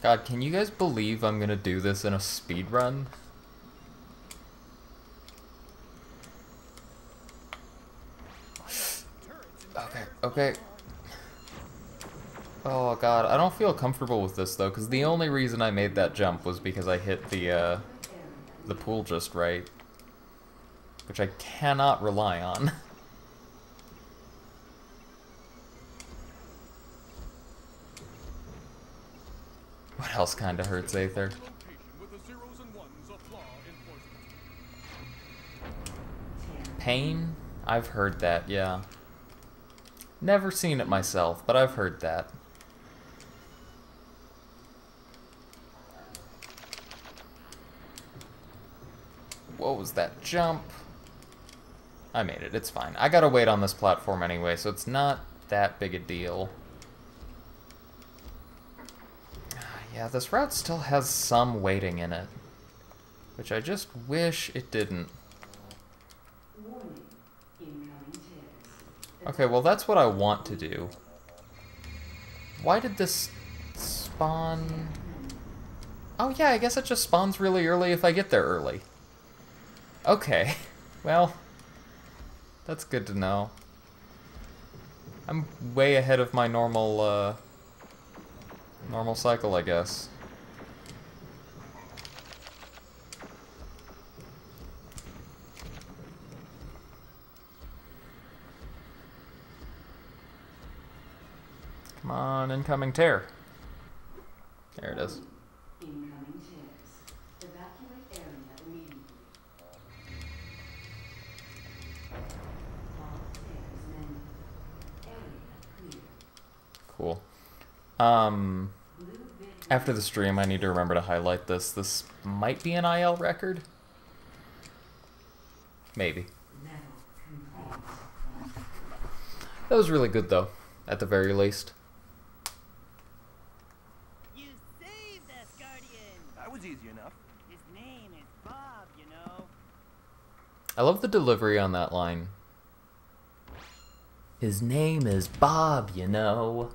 God, can you guys believe I'm gonna do this in a speed run? Okay, okay. Oh god, I don't feel comfortable with this though, because the only reason I made that jump was because I hit the, uh, the pool just right. Which I cannot rely on. what else kinda hurts Aether? Pain? I've heard that, yeah. Never seen it myself, but I've heard that. What was that jump? I made it, it's fine. I gotta wait on this platform anyway, so it's not that big a deal. Yeah, this route still has some waiting in it. Which I just wish it didn't. Okay, well that's what I want to do. Why did this spawn... Oh yeah, I guess it just spawns really early if I get there early. Okay, well, that's good to know. I'm way ahead of my normal, uh, normal cycle, I guess. Come on, incoming tear. There it is. Incoming tears. Evacuate area immediately. All tears mended. Area clear. Cool. Um, after the stream, I need to remember to highlight this. This might be an IL record. Maybe. That was really good, though, at the very least. You saved us, Guardian! That was easy enough. His name is Bob, you know. I love the delivery on that line. His name is Bob, you know.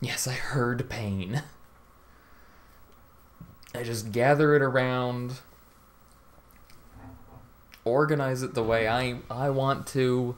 Yes, I heard pain. I just gather it around, organize it the way I I want to,